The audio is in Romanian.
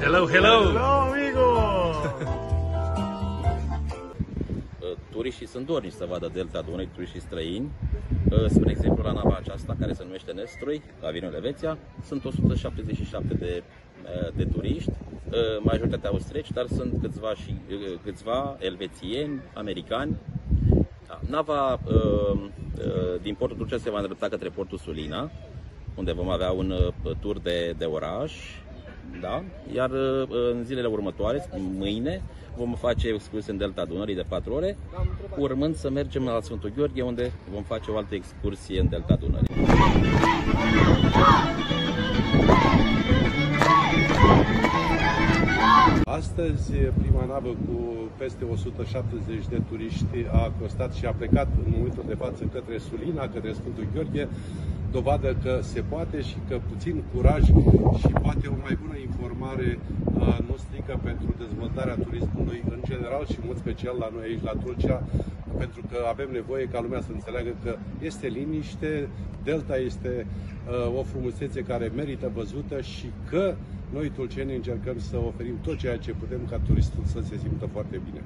Hello, hello! Hello, amigo! Turiștii sunt dornici să vadă delta Dunării, turiștii străini. Spre exemplu, la nava aceasta, care se numește Nestroi, avionul Elveția, sunt 177 de, de turiști, majoritatea austrieci, dar sunt câțiva, și, câțiva elvețieni, americani. Nava din portul Turcesc se va îndrepta către portul Sulina, unde vom avea un tur de, de oraș, da? Iar în zilele următoare, mâine, vom face excursie în Delta Dunării de 4 ore, urmând să mergem la Sfântul Gheorghe, unde vom face o altă excursie în Delta Dunării. Astăzi, prima navă cu peste 170 de turiști a acostat și a plecat în momentul de față către Sulina, către Sfântul Gheorghe, dovadă că se poate și că puțin curaj și poate o mai bună informare nu strică pentru dezvoltarea turismului în general și în mod special la noi aici la Tulcea, pentru că avem nevoie ca lumea să înțeleagă că este liniște, Delta este uh, o frumusețe care merită văzută și că noi tulcenii încercăm să oferim tot ceea ce putem ca turistul să se simtă foarte bine.